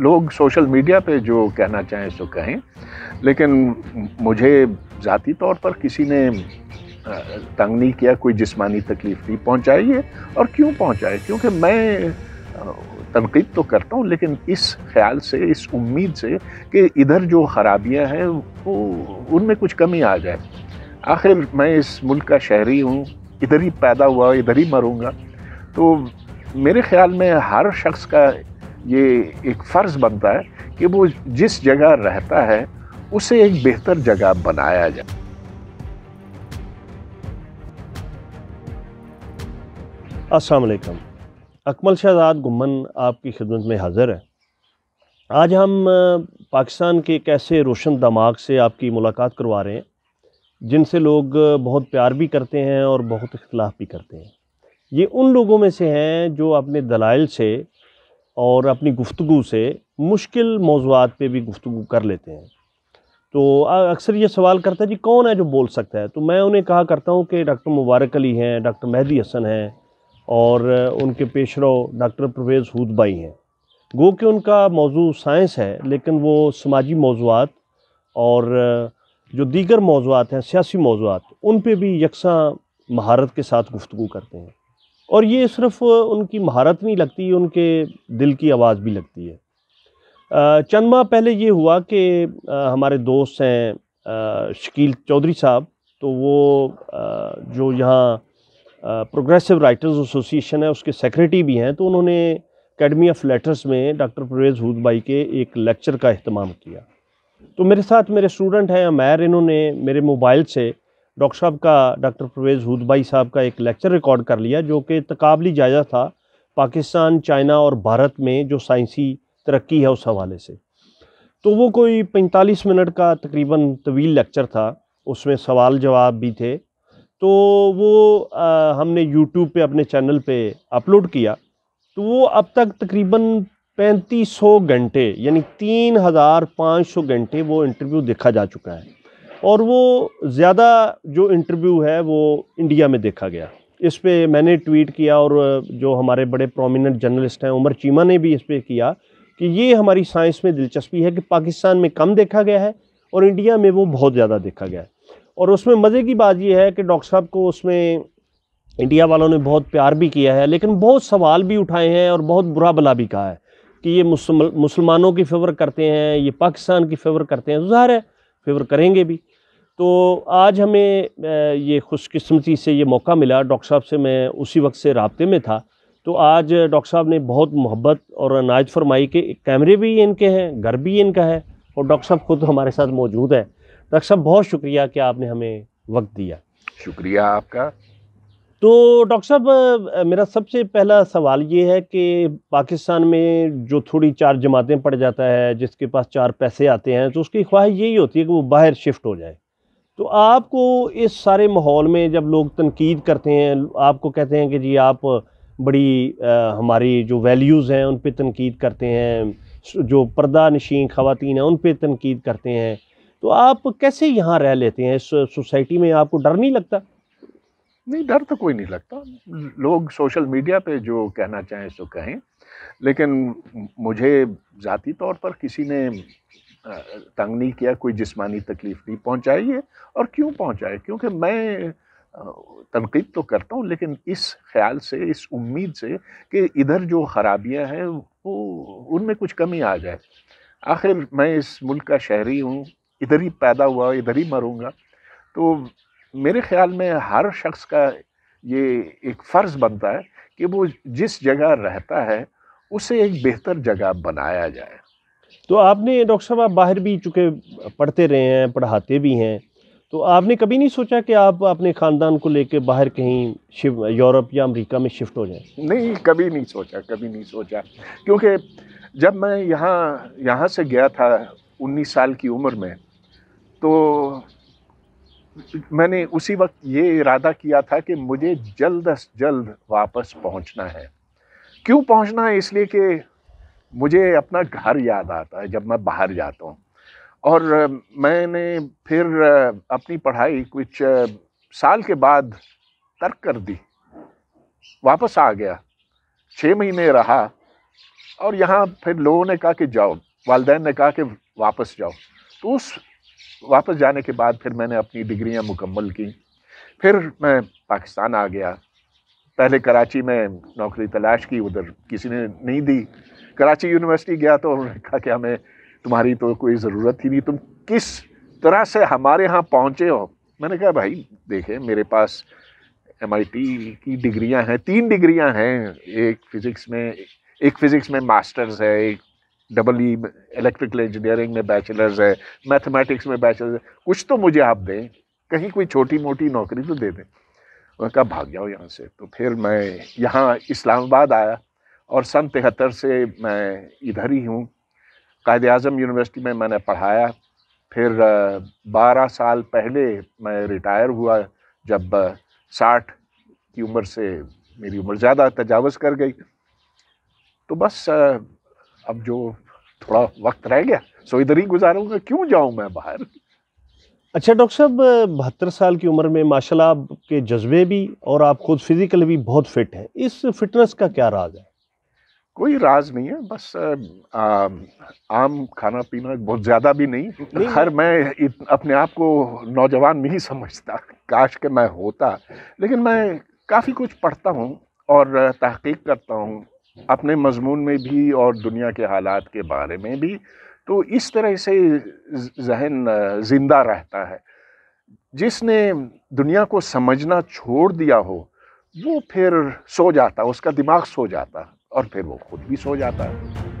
लोग social media पे जो कहना चाहें सो कहें, लेकिन मुझे ज़ाती तौर पर किसी ने तंग नहीं किया, कोई जिस्मानी तकलीफ़ नहीं पहुंचाई है, और क्यों पहुँचाए? क्योंकि मैं तनकीद तो करता हूँ, लेकिन इस ख्याल से, इस उम्मीद से कि इधर जो खराबियाँ हैं, वो, उनमें कुछ कमी आ जाए। आखिर मैं इस मुल्क का शहरी हूँ, इधर ही पैदा हुआ, इधर ही मरूँगा। तो मेरे ख्याल में हर शख्स का ये एक फ़र्ज़ बनता है कि वो जिस जगह रहता है, उसे एक बेहतर जगह बनाया जाए। अस्सलाम वालेकुम। अकमल शहजाद गुमन आपकी खिदमत में हाज़िर है। आज हम पाकिस्तान के एक ऐसे रोशन दमाग से आपकी मुलाकात करवा रहे हैं, जिनसे लोग बहुत प्यार भी करते हैं और बहुत इख्तलाफ भी करते हैं। ये उन लोगों में से हैं जो अपने दलाइल से और अपनी गुफ्तु से मुश्किल मौजूद पर भी गुफ्तु कर लेते हैं। तो अक्सर ये सवाल करता है, जी कौन है जो बोल सकता है? तो मैं उन्हें कहा करता हूँ कि डॉक्टर मुबारक अली हैं, डॉक्टर मेहदी हसन हैं और उनके पेशरो डॉक्टर परवेज़ हूद भाई हैं। गो कि उनका मौजू साइंस है, लेकिन वो समाजी मौजूद और जो दीगर मौजूद हैं, सियासी मौजूद उन पर भी यकसा महारत के साथ गुफ्तु करते हैं। और ये सिर्फ़ उनकी महारत नहीं लगती, उनके दिल की आवाज़ भी लगती है। चंद माह पहले ये हुआ कि हमारे दोस्त हैं शकील चौधरी साहब तो वो जो यहाँ प्रोग्रेसिव राइटर्स एसोसिएशन है, उसके सेक्रेटरी भी हैं तो उन्होंने अकेडमी ऑफ़ लेटर्स में डॉक्टर परवेज़ हूद भाई के एक लेक्चर का अहतमाम किया। तो मेरे साथ मेरे स्टूडेंट हैं अमैर इन्होंने मेरे मोबाइल से डॉक्टर साहब का डॉक्टर परवेज़ हूद भाई साहब का एक लेक्चर रिकॉर्ड कर लिया जो कि तकाबली जायज़ा था पाकिस्तान चाइना और भारत में जो साइंसी तरक्की है उस हवाले से। तो वो कोई 45 मिनट का तकरीबन तवील लेक्चर था उसमें सवाल जवाब भी थे। तो वो आ, हमने यूट्यूब पे अपने चैनल पे अपलोड किया तो वो अब तक तकरीबन पैंतीस सौ घंटे यानी तीन हज़ार पाँच सौ घंटे वो इंटरव्यू देखा जा चुका है। और वो ज़्यादा जो इंटरव्यू है वो इंडिया में देखा गया। इस पर मैंने ट्वीट किया और जो हमारे बड़े प्रोमिनेंट जर्नलिस्ट हैं उमर चीमा ने भी इस पर किया कि ये हमारी साइंस में दिलचस्पी है कि पाकिस्तान में कम देखा गया है और इंडिया में वो बहुत ज़्यादा देखा गया है। और उसमें मज़े की बात यह है कि डॉक्टर साहब को उसमें इंडिया वालों ने बहुत प्यार भी किया है, लेकिन बहुत सवाल भी उठाए हैं और बहुत बुरा भला भी कहा है कि ये मुसलमानों की फेवर करते हैं, ये पाकिस्तान की फेवर करते हैं। तो ज़ाहिर है फेवर करेंगे भी। तो आज हमें ये खुशकस्मती से ये मौका मिला। डॉक्टर साहब से मैं उसी वक्त से रबते में था। तो आज डॉक्टर साहब ने बहुत मोहब्बत और अनायत फरमाई के कैमरे भी इनके हैं घर भी इनका है और डॉक्टर साहब खुद हमारे साथ मौजूद है। डॉक्टर साहब बहुत शुक्रिया कि आपने हमें वक्त दिया। शुक्रिया आपका। तो डॉक्टर साहब मेरा सबसे पहला सवाल ये है कि पाकिस्तान में जो थोड़ी चार जमातें पड़ जाता है जिसके पास चार पैसे आते हैं तो उसकी ख्वाहिश यही होती है कि वो बाहर शिफ्ट हो जाए। तो आपको इस सारे माहौल में जब लोग तनकीद करते हैं आपको कहते हैं कि जी आप बड़ी आ, हमारी जो वैल्यूज़ हैं उन पर तनकीद करते हैं जो पर्दा नशीन ख़वातीन हैं उन पर तनकीद करते हैं। तो आप कैसे यहाँ रह लेते हैं? इस सोसाइटी में आपको डर नहीं लगता? नहीं डर तो कोई नहीं लगता। लोग सोशल मीडिया पे जो कहना चाहें सो कहें। लेकिन मुझे ज़ाती तौर पर किसी ने तंग नहीं किया, कोई जिस्मानी तकलीफ़ नहीं पहुंचाई है। और क्यों पहुँचाए क्योंकि मैं तनकीद तो करता हूँ, लेकिन इस ख्याल से, इस उम्मीद से कि इधर जो खराबियाँ हैं, वो, उनमें कुछ कमी आ जाए। आखिर मैं इस मुल्क का शहरी हूँ, इधर ही पैदा हुआ, इधर ही मरूँगा। तो मेरे ख्याल में हर शख्स का ये एक फ़र्ज़ बनता है कि वो जिस जगह रहता है, उसे एक बेहतर जगह बनाया जाए। तो आपने डॉक्टर साहब, आप बाहर भी चूँकि, पढ़ते रहे हैं, पढ़ाते भी हैं तो आपने कभी नहीं सोचा कि आप अपने ख़ानदान को लेकर बाहर कहीं यूरोप या अमेरिका में शिफ्ट हो जाए? नहीं, कभी नहीं सोचा, कभी नहीं सोचा। क्योंकि जब मैं यहाँ यहाँ से गया था 19 साल की उम्र में तो मैंने उसी वक्त ये इरादा किया था कि मुझे जल्द अज जल्द वापस पहुँचना है। क्यों पहुँचना है? इसलिए कि मुझे अपना घर याद आता है जब मैं बाहर जाता हूँ। और मैंने फिर अपनी पढ़ाई कुछ साल के बाद तर्क कर दी। वापस आ गया। छः महीने रहा और यहाँ फिर लोगों ने कहा कि जाओ, वालदेन ने कहा कि वापस जाओ। तो उस वापस जाने के बाद फिर मैंने अपनी डिग्रियाँ मुकम्मल की। फिर मैं पाकिस्तान आ गया। पहले कराची में नौकरी तलाश की, उधर किसी ने नहीं दी। कराची यूनिवर्सिटी गया तो उन्होंने कहा कि हमें तुम्हारी तो कोई ज़रूरत ही नहीं, तुम किस तरह से हमारे यहाँ पहुँचे हो? मैंने कहा, भाई, देखें, मेरे पास एमआईटी की डिग्रियाँ हैं, तीन डिग्रियाँ हैं, एक फ़िज़िक्स में, एक फ़िज़िक्स में मास्टर्स है, एक डबल ई इलेक्ट्रिकल इंजीनियरिंग में बैचलर्स है, मैथमेटिक्स में बैचलर्स है। कुछ तो मुझे आप दें, कहीं कोई छोटी मोटी नौकरी तो दे दें। उन्होंने कहा भाग जाओ यहाँ से? तो फिर मैं यहाँ इस्लामाबाद आया और सन तिहत्तर से मैं इधर ही हूँ। कायद अज़म यूनिवर्सिटी में मैंने पढ़ाया। फिर बारह साल पहले मैं रिटायर हुआ जब साठ की उम्र से मेरी उम्र ज़्यादा तजावज़ कर गई। तो बस अब जो थोड़ा वक्त रह गया, सो इधर ही गुजारूँगा। क्यों जाऊँ मैं बाहर? अच्छा डॉक्टर साहब बहत्तर साल की उम्र में माशाल्लाह आपके जज्बे भी और आप खुद फिजिकली भी बहुत फिट हैं। इस फिटनेस का क्या राज है? कोई राज नहीं है बस आ, आम खाना पीना बहुत ज़्यादा भी नहीं, नहीं हर मैं इत, अपने आप को नौजवान नहीं समझता काश के मैं होता। लेकिन मैं काफ़ी कुछ पढ़ता हूँ और तहकीक करता हूँ अपने मजमून में भी और दुनिया के हालात के बारे में भी। तो इस तरह से जहन ज़िंदा रहता है। जिसने दुनिया को समझना छोड़ दिया हो, वो फिर सो जाता, उसका दिमाग सो जाता और फिर वो खुद भी सो जाता है।